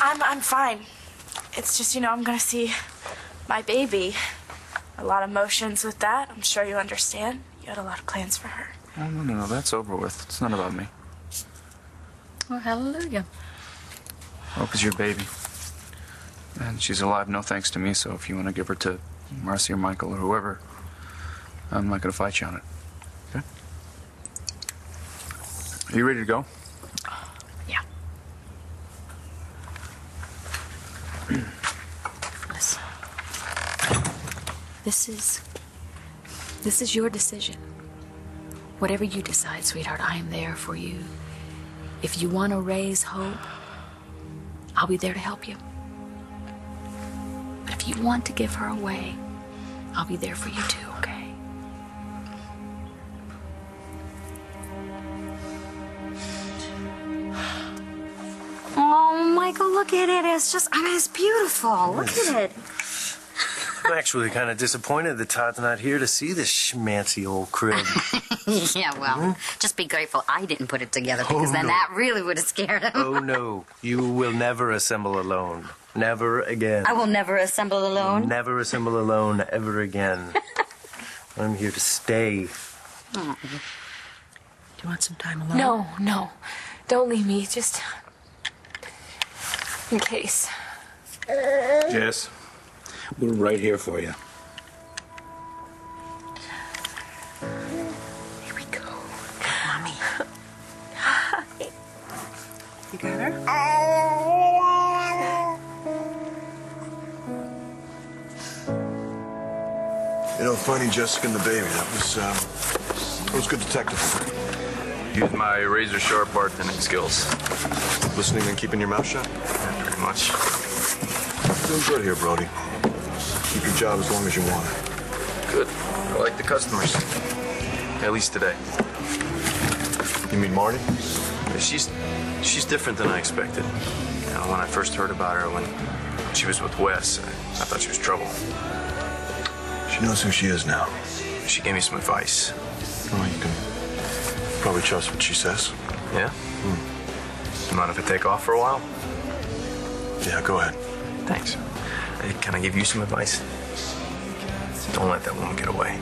I'm I'm fine. It's just you know I'm gonna see my baby. A lot of emotions with that. I'm sure you understand. You had a lot of plans for her. Oh, no, no, no. That's over with. It's not about me. Well, hallelujah. Hope is your baby. And she's alive, no thanks to me. So if you want to give her to Marcie or Michael or whoever, I'm not going to fight you on it. Okay? Are you ready to go? This is. This is your decision. Whatever you decide, sweetheart, I am there for you. If you want to raise hope, I'll be there to help you. But if you want to give her away, I'll be there for you too, okay? Oh, Michael, look at it. It's just, I mean, it's beautiful. Look at it. I'm actually kind of disappointed that Todd's not here to see this schmancy old crib. yeah, well, just be grateful I didn't put it together oh, because Oh, then no. that really would have scared him. oh no, you will never assemble alone. Never again. I will never assemble alone. Never assemble alone ever again. I'm here to stay. Do you want some time alone? No, no. Don't leave me. Just in case. Yes. We're right here for you. Here we go. Mommy. You got her? You know, finding Jessica and the baby, that was, um, that was good detective work. Use my razor sharp bartending skills. Listening and keeping your mouth shut. Pretty much. Doing good here, Brody. Keep your job as long as you want it. Good. I like the customers. At least today. You mean Marty? She's she's different than I expected. You know, when I first heard about her when she was with Wes, I, I thought she was trouble. She knows who she is now. She gave me some advice. Well, you can probably trust what she says. Yeah? Hmm. You mind if I take off for a while? Yeah, go ahead. Thanks. Can I give you some advice? Don't let that woman get away.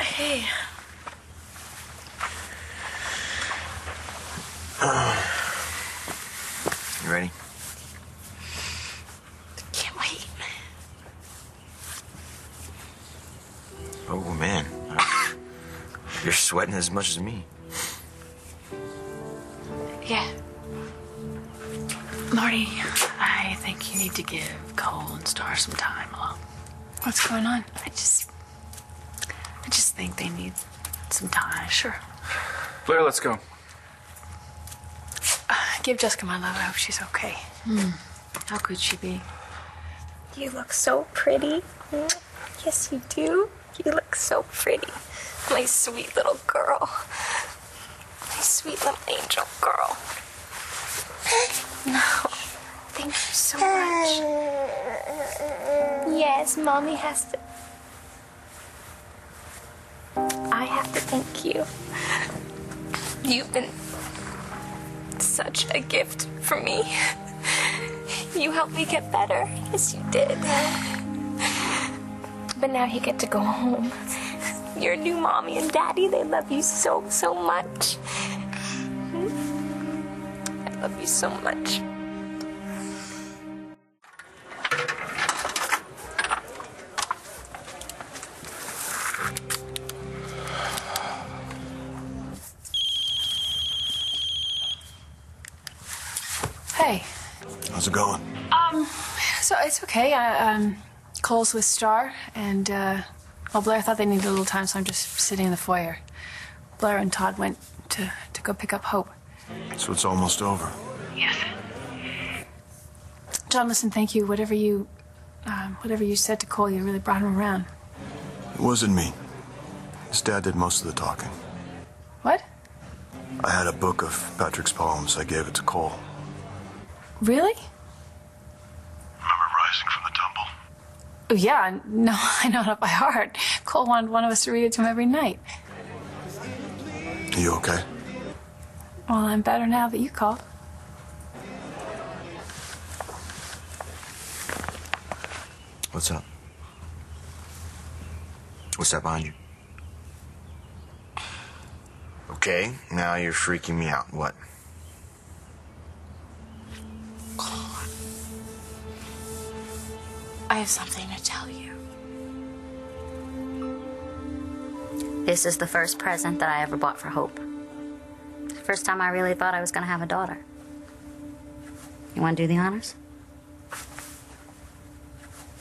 Hey. You ready? Can't wait. Oh, man. You're sweating as much as me. Yeah. Marty, I think you need to give Cole and Starr some time alone. What's going on? I just. I just think they need some time. Sure. Blair, let's go. Uh, give Jessica my love. I hope she's okay. Hmm. How could she be? You look so pretty. Yes, you do. You look so pretty. My sweet little girl. My sweet little angel girl. No. Thank you so much. Yes, mommy has to. I have to thank you. You've been such a gift for me. You helped me get better. Yes, you did. But now you get to go home. Your new mommy and daddy, they love you so, so much. I love you so much. Hey. how's it going? Um, so it's okay. I, um, Cole's with Starr, and uh, well, Blair thought they needed a little time, so I'm just sitting in the foyer. Blair and Todd went to to go pick up Hope. So it's almost over. Yes. John, listen, thank you. Whatever you, um, whatever you said to Cole, you really brought him around. It wasn't me. His dad did most of the talking. What? I had a book of Patrick's poems. I gave it to Cole. Really? Oh, yeah, no, I know it by heart. Cole wanted one of us to read it to him every night. Are you okay? Well, I'm better now that you called. What's up? What's that behind you? Okay, now you're freaking me out. What? Have something to tell you. This is the first present that I ever bought for Hope. First time I really thought I was going to have a daughter. You want to do the honors?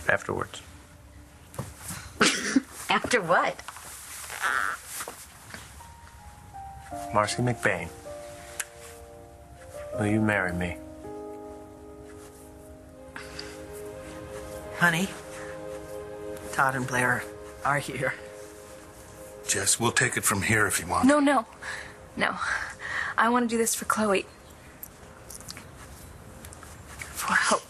Afterwards. After what? Marcie McBain. Will you marry me? Honey, Todd and Blair are here. Jess, we'll take it from here if you want. No, no. No. I want to do this for Chloe. For Hope.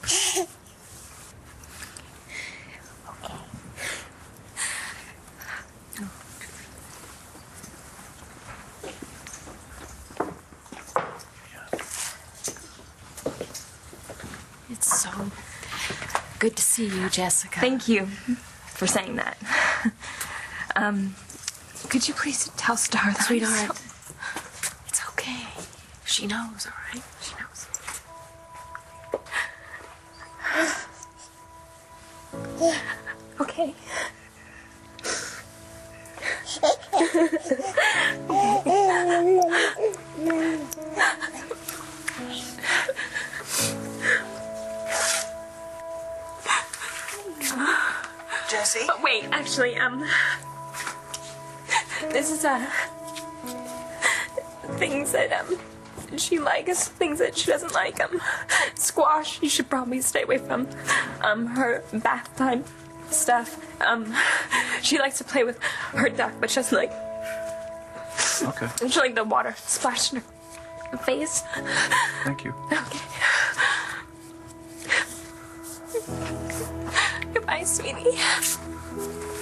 It's so good to see you, Jessica. Thank you for saying that. Um, could you please tell Starr that I'm Sweetheart, so- it's okay. She knows, all right? She knows. Okay. Jesse? But wait, actually, um, this is uh things that um she likes, things that she doesn't like. Um, squash. You should probably stay away from. Um, her bath time stuff. Um, she likes to play with her duck, but she doesn't like. Okay, She like the water splashed in her face. thank you. Okay. Goodbye, sweetie.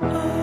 Me.